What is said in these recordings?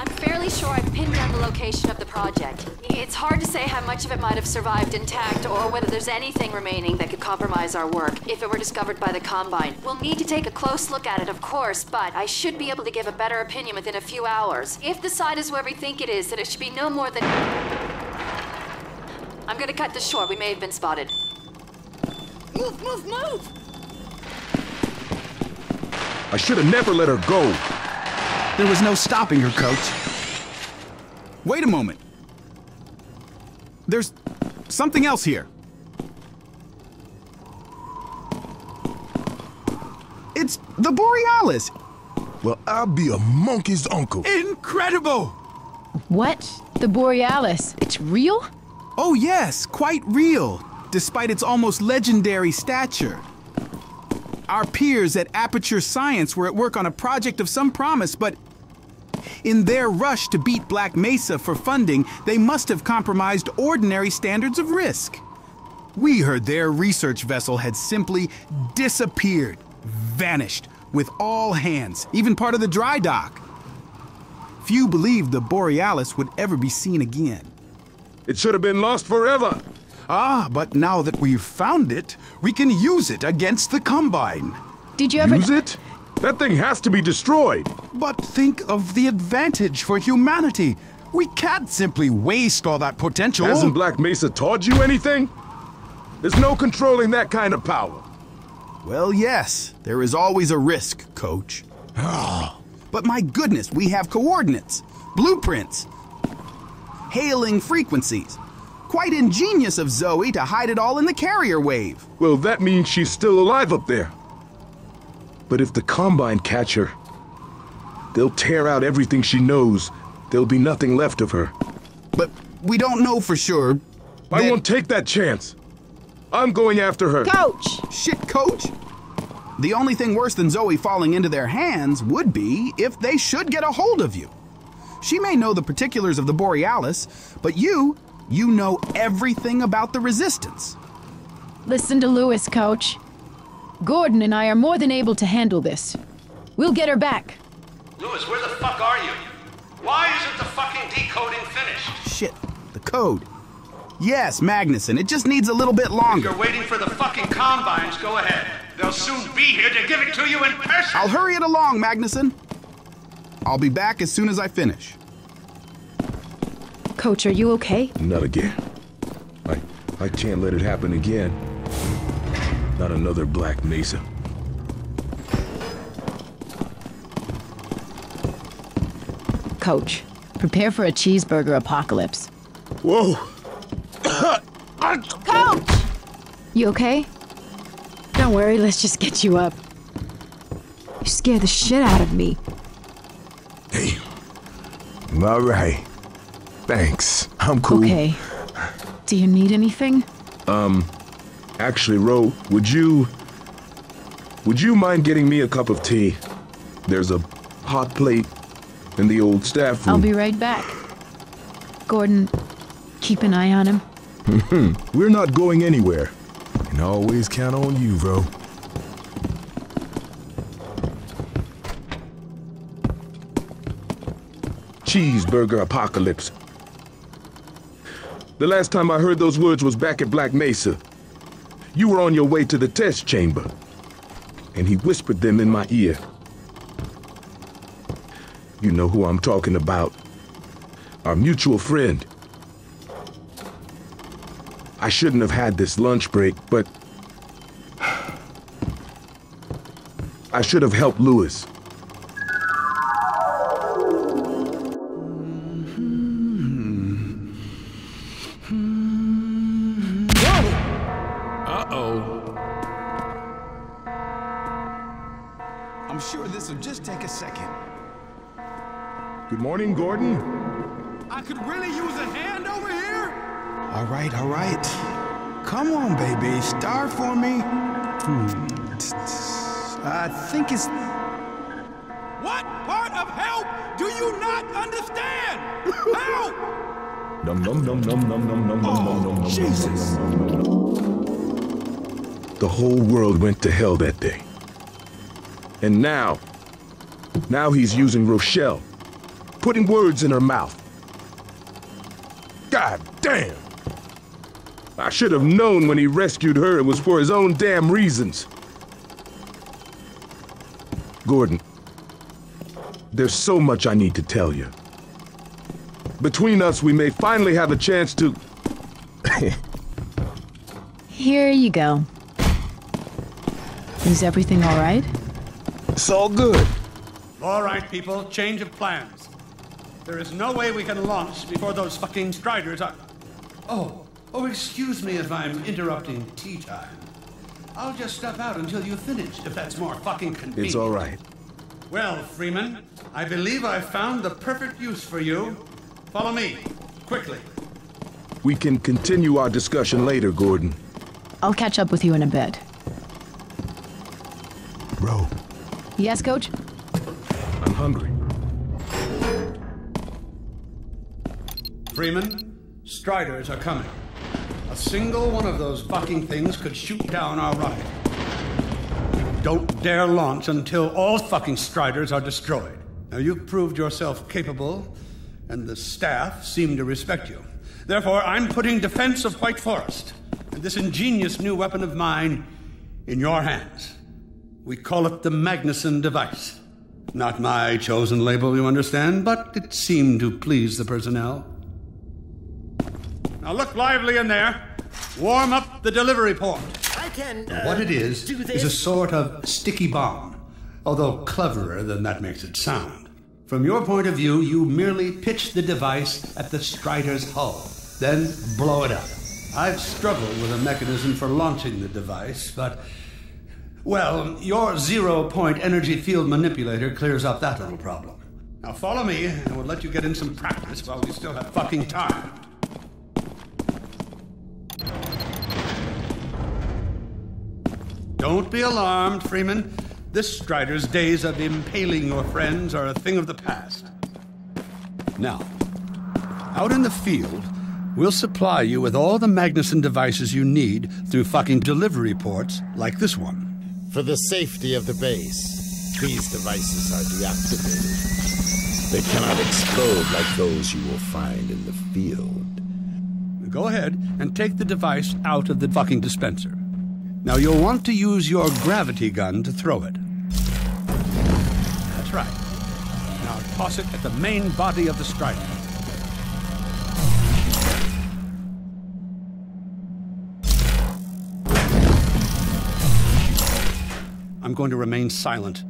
I'm fairly sure I've pinned down the location of the project. It's hard to say how much of it might have survived intact or whether there's anything remaining that could compromise our work if it were discovered by the Combine. We'll need to take a close look at it, of course, but I should be able to give a better opinion within a few hours. If the site is where we think it is, then it should be no more than. I'm gonna cut this short. We may have been spotted. Move, move, move! I should have never let her go. There was no stopping her, coach. Wait a moment. There's something else here. It's the Borealis. Well, I'll be a monkey's uncle. Incredible! What? The Borealis. It's real? Oh, yes, quite real, despite its almost legendary stature. Our peers at Aperture Science were at work on a project of some promise, but in their rush to beat Black Mesa for funding, they must have compromised ordinary standards of risk. We heard their research vessel had simply disappeared, vanished, with all hands, even part of the dry dock. Few believed the Borealis would ever be seen again. It should have been lost forever. Ah, but now that we've found it, we can use it against the Combine. Did you ever. Use it? That thing has to be destroyed. But think of the advantage for humanity. We can't simply waste all that potential. Hasn't Black Mesa taught you anything? There's no controlling that kind of power. Well, yes, there is always a risk, coach. but my goodness, we have coordinates, blueprints, hailing frequencies. Quite ingenious of Zoe to hide it all in the carrier wave. Well, that means she's still alive up there. But if the Combine catch her, they'll tear out everything she knows. There'll be nothing left of her. But we don't know for sure. I that- won't take that chance. I'm going after her. Coach! Shit, coach! The only thing worse than Zoe falling into their hands would be if they should get a hold of you. She may know the particulars of the Borealis, but you, you know everything about the Resistance. Listen to Louis, coach. Gordon and I are more than able to handle this. We'll get her back. Louis, where the fuck are you? Why isn't the fucking decoding finished? Shit, the code. Yes, Magnusson, it just needs a little bit If longer. you're waiting for the fucking combines, go ahead. They'll soon be here to give it to you in person. I'll hurry it along, Magnusson. I'll be back as soon as I finish. Coach, are you okay? Not again. I, I can't let it happen again. Not another Black Mesa. Coach, prepare for a cheeseburger apocalypse. Whoa! Coach! You okay? Don't worry, let's just get you up. You scare the shit out of me. Hey. I'm All right. Thanks. I'm cool. Okay. Do you need anything? Um, Actually, Ro, would you... Would you mind getting me a cup of tea? There's a hot plate in the old staff room. I'll be right back. Gordon, keep an eye on him. Hmm, we're not going anywhere. Can always count on you, bro. Cheeseburger apocalypse. The last time I heard those words was back at Black Mesa. You were on your way to the test chamber, and he whispered them in my ear. You know who I'm talking about. Our mutual friend. I shouldn't have had this lunch break, but I should have helped Louis. for me? I think it's... What part of help do you not understand? help! Oh, Jesus. The whole world went to hell that day. And now, now he's using Rochelle, putting words in her mouth. God damn! I should have known when he rescued her it was for his own damn reasons. Gordon, there's so much I need to tell you. Between us, we may finally have a chance to. Here you go. Is everything all right? It's all good. All right, people, change of plans. There is no way we can launch before those fucking striders are. Oh, oh, excuse me if I'm interrupting tea time. I'll just step out until you've finished, if that's more fucking convenient. It's all right. Well, Freeman, I believe I've found the perfect use for you. Follow me, quickly. We can continue our discussion later, Gordon. I'll catch up with you in a bit. Ro, Yes, coach? I'm hungry. Freeman, Striders are coming. A single one of those fucking things could shoot down our rocket. Don't dare launch until all fucking Striders are destroyed. Now, you've proved yourself capable, and the staff seem to respect you. Therefore, I'm putting defense of White Forest and this ingenious new weapon of mine in your hands. We call it the Magnusson device. Not my chosen label, you understand, but it seemed to please the personnel. Now look lively in there. Warm up the delivery port. I can. Uh, What it is, do is a sort of sticky bomb, although cleverer than that makes it sound. From your point of view, you merely pitch the device at the Strider's hull, then blow it up. I've struggled with a mechanism for launching the device, but. Well, your zero point energy field manipulator clears up that little problem. Now follow me, and we'll let you get in some practice while we still have fucking time. Don't be alarmed, Freeman. This Strider's days of impaling your friends are a thing of the past. Now, out in the field, we'll supply you with all the Magnusson devices you need through fucking delivery ports like this one. For the safety of the base, these devices are deactivated. They cannot explode like those you will find in the field. Go ahead and take the device out of the fucking dispenser. Now you'll want to use your gravity gun to throw it. That's right. Now toss it at the main body of the Strider. I'm going to remain silent.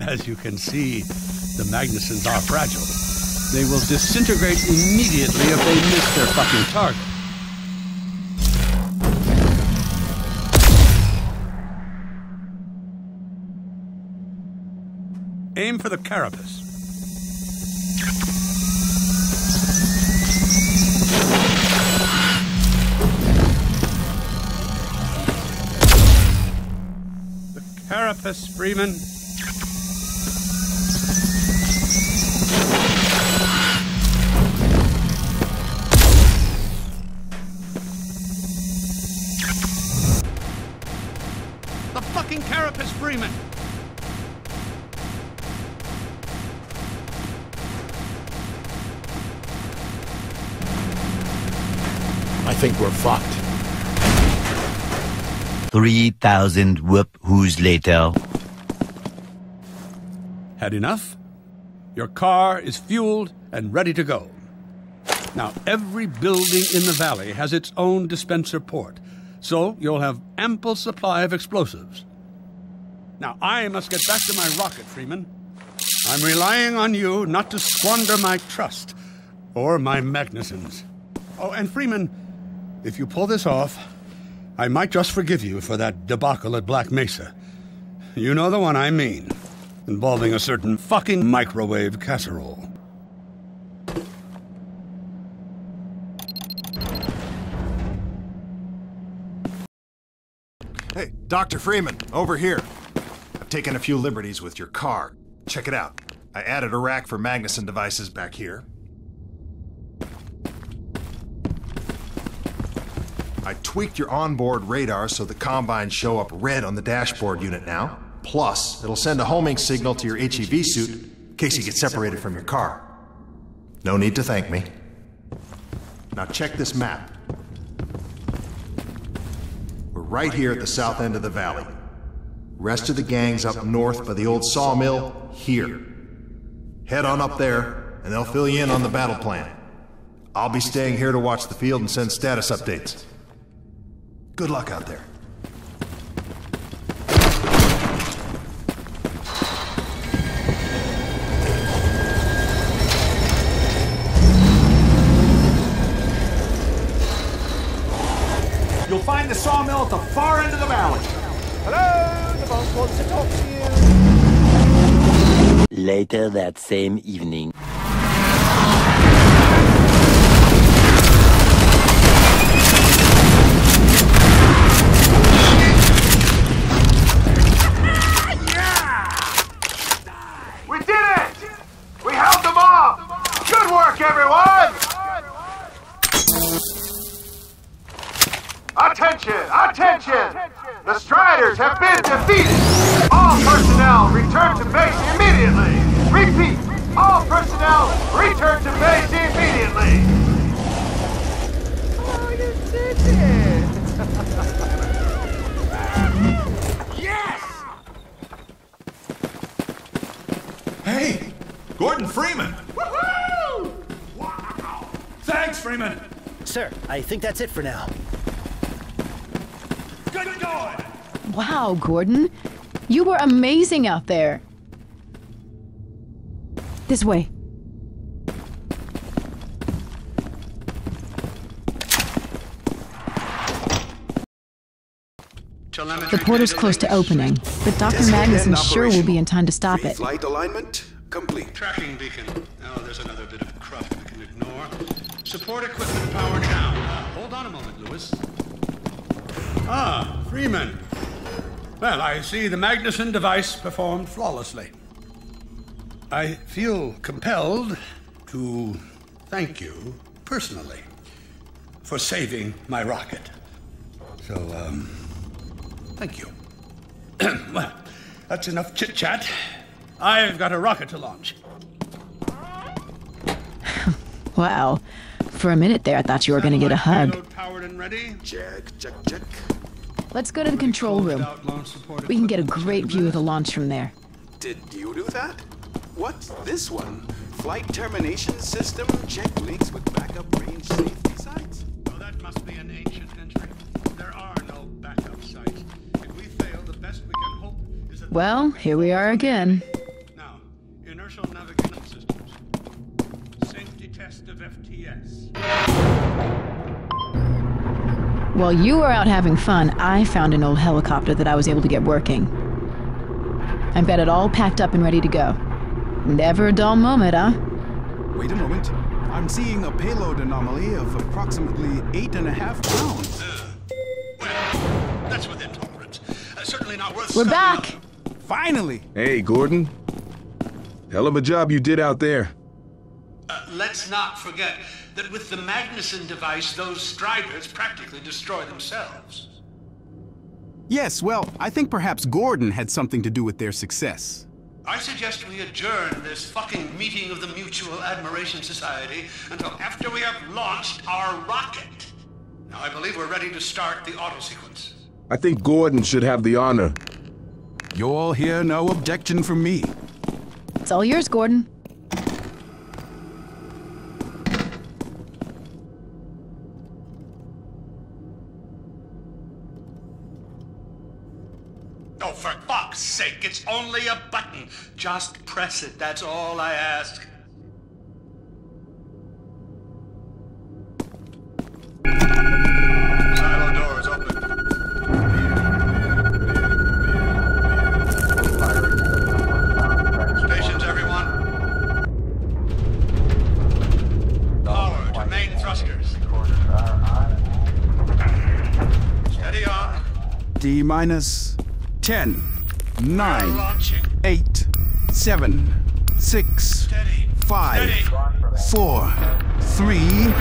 As you can see, the Magnussons are fragile. They will disintegrate immediately if they miss their fucking target. Aim for the carapace. The carapace, Freeman. The fucking carapace, Freeman! I think we're fucked. 3,000 whoop who's later. Had enough? Your car is fueled and ready to go. Now, every building in the valley has its own dispenser port, so you'll have ample supply of explosives. Now, I must get back to my rocket, Freeman. I'm relying on you not to squander my trust or my Magnussons. Oh, and Freeman, if you pull this off, I might just forgive you for that debacle at Black Mesa. You know the one I mean, involving a certain fucking microwave casserole. Dr. Freeman, over here. I've taken a few liberties with your car. Check it out. I added a rack for Magnusson devices back here. I tweaked your onboard radar so the combines show up red on the dashboard unit now. Plus, it'll send a homing signal to your HEV suit in case you get separated from your car. No need to thank me. Now check this map. Right here at the south end of the valley. Rest of the gang's up north by the old sawmill, here. Head on up there, and they'll fill you in on the battle plan. I'll be staying here to watch the field and send status updates. Good luck out there. You'll find the sawmill at the far end of the valley. Hello, the boss wants to talk to you. Later that same evening. We did it! We held them off! Good work, everyone! Attention! Attention! The Striders have been defeated! All personnel return to base immediately! Repeat! All personnel return to base immediately! Oh, you did it! Yes! Hey! Gordon Freeman! Woohoo! Wow! Thanks, Freeman! Sir, I think that's it for now. Good going! Wow, Gordon. You were amazing out there. This way. The portal's close to opening, but Dr. Magnusson sure will be in time to stop it. Flight alignment complete. Tracking beacon. Oh, there's another bit of cruft we can ignore. Support equipment powered down. Uh, hold on a moment, Louis. Ah, Freeman. Well, I see the Magnusson device performed flawlessly. I feel compelled to thank you personally for saving my rocket. So, um, thank you. well, that's enough chit chat. I've got a rocket to launch. Wow. For a minute there, I thought you were going to get a hug. Powered and ready. Check, check, check. Let's go to the control room. Without launch support We can get a great view of the launch from there. Did you do that? What's this one? Flight termination system? Check links with backup range safety sites? Oh, that must be an ancient entry. There are no backup sites. If we fail, the best we can hope is that. Well, here we are again. Now, inertial navigation systems. Safety test of FTS. While you were out having fun, I found an old helicopter that I was able to get working. I've got it all packed up and ready to go. Never a dull moment, huh? Wait a moment. I'm seeing a payload anomaly of approximately eight and a half pounds. Uh, Well, that's within tolerance. Uh, certainly not worth. We're back! up. Finally! Hey, Gordon. Hell of a job you did out there. Uh, let's not forget that with the Magnusson device, those Striders practically destroy themselves. Yes, well, I think perhaps Gordon had something to do with their success. I suggest we adjourn this fucking meeting of the Mutual Admiration Society until after we have launched our rocket. Now, I believe we're ready to start the auto sequence. I think Gordon should have the honor. You'll hear no objection from me. It's all yours, Gordon. Oh, for fuck's sake, it's only a button. Just press it, that's all I ask. Silo doors open. Stations, everyone. Power to main thrusters. Steady on. D minus 10, 9, Launching. 8, 7, 6, Steady. 5, Steady. 4, 3, 2, 1.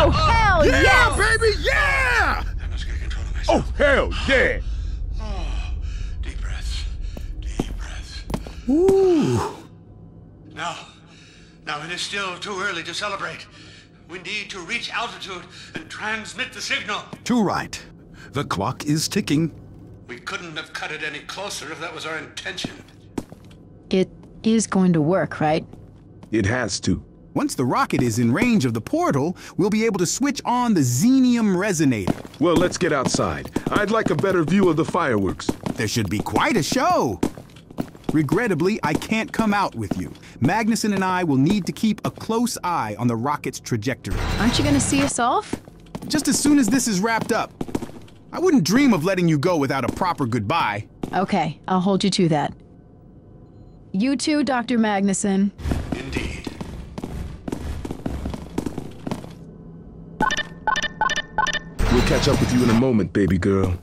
Oh, hell Yeah, baby, yeah! Oh, hell yeah! Deep breaths. Deep breaths. Ooh. Now, now it is still too early to celebrate. We need to reach altitude and transmit the signal. Too right. The clock is ticking. We couldn't have cut it any closer if that was our intention. It is going to work, right? It has to. Once the rocket is in range of the portal, we'll be able to switch on the xenium resonator. Well, let's get outside. I'd like a better view of the fireworks. There should be quite a show. Regrettably, I can't come out with you. Magnusson and I will need to keep a close eye on the rocket's trajectory. Aren't you going to see us off? Just as soon as this is wrapped up. I wouldn't dream of letting you go without a proper goodbye. Okay, I'll hold you to that. You too, Dr. Magnusson. Indeed. We'll catch up with you in a moment, baby girl.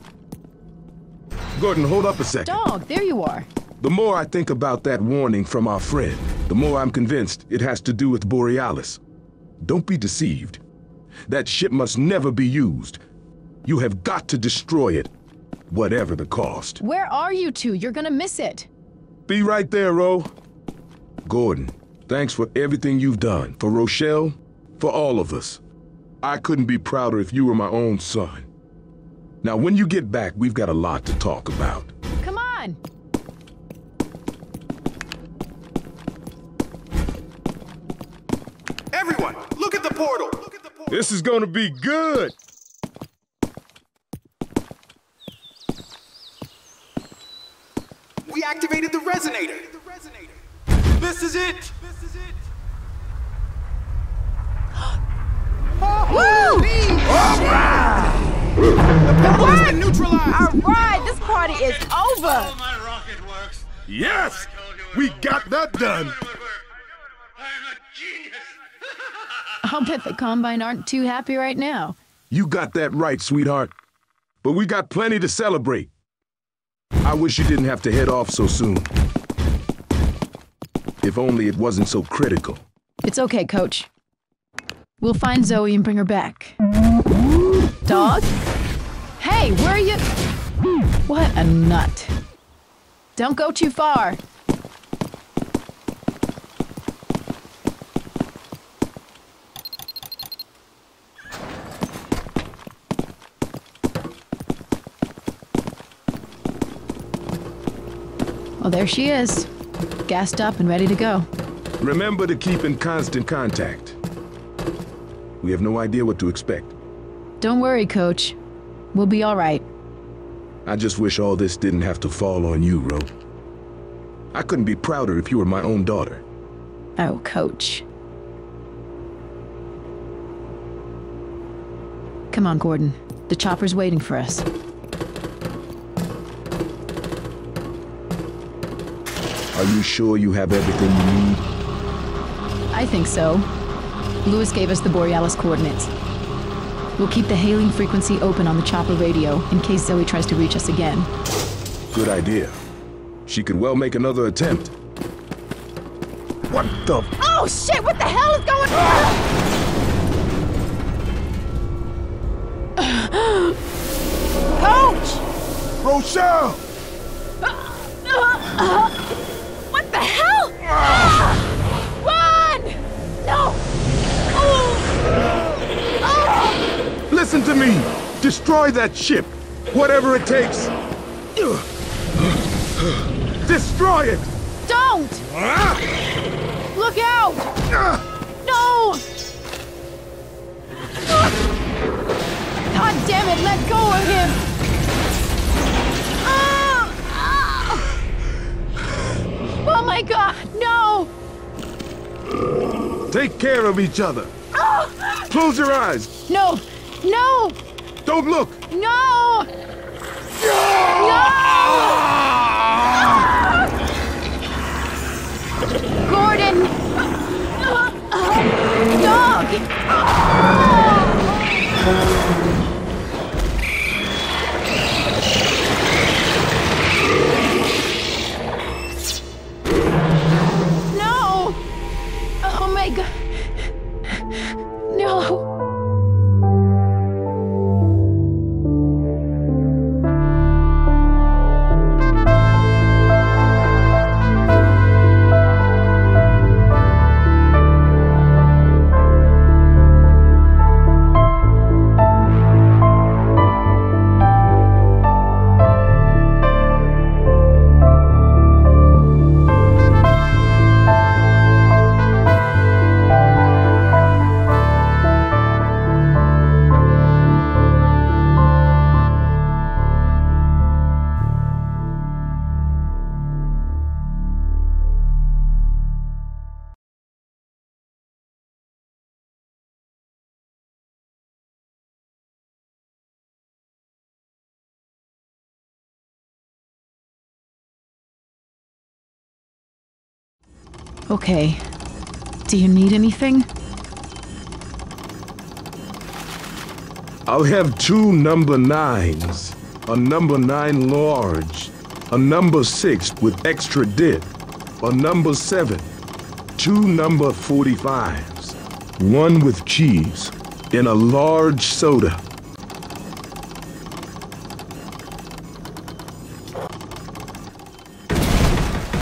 Gordon, hold up a second. Dog, there you are. The more I think about that warning from our friend, the more I'm convinced it has to do with Borealis. Don't be deceived. That ship must never be used. You have got to destroy it, whatever the cost. Where are you two? You're gonna miss it. Be right there, Ro. Gordon, thanks for everything you've done. For Rochelle, for all of us. I couldn't be prouder if you were my own son. Now, when you get back, we've got a lot to talk about. Everyone, look at the portal. This is gonna be good! We activated the resonator. This is it. Woo! The portal has been neutralized. All right, this party is over. My rocket works. Yes! We got that done! I'm a genius. I'll bet the Combine aren't too happy right now. You got that right, sweetheart. But we got plenty to celebrate. I wish you didn't have to head off so soon. If only it wasn't so critical. It's okay, Coach. We'll find Zoe and bring her back. Dog? Hey, where are you? What a nut. Don't go too far. Well, there she is. Gassed up and ready to go. Remember to keep in constant contact. We have no idea what to expect. Don't worry, Coach. We'll be all right. I just wish all this didn't have to fall on you, Ro. I couldn't be prouder if you were my own daughter. Oh, Coach. Come on, Gordon. The chopper's waiting for us. Are you sure you have everything you need? I think so. Louis gave us the Borealis coordinates. We'll keep the hailing frequency open on the chopper radio in case Zoe tries to reach us again. Good idea. She could well make another attempt. What the? Oh shit! What the hell is going on? Coach! Rochelle! Destroy that ship! Whatever it takes! Destroy it! Don't! Look out! No! God damn it, let go of him! Oh my god, no! Take care of each other! Ah! Close your eyes! No! No! Don't look! No! No! Gordon! Dog! Okay. Do you need anything? I'll have two number nines, a number nine large, a number six with extra dip, a number seven, two number 45s, one with cheese, and a large soda.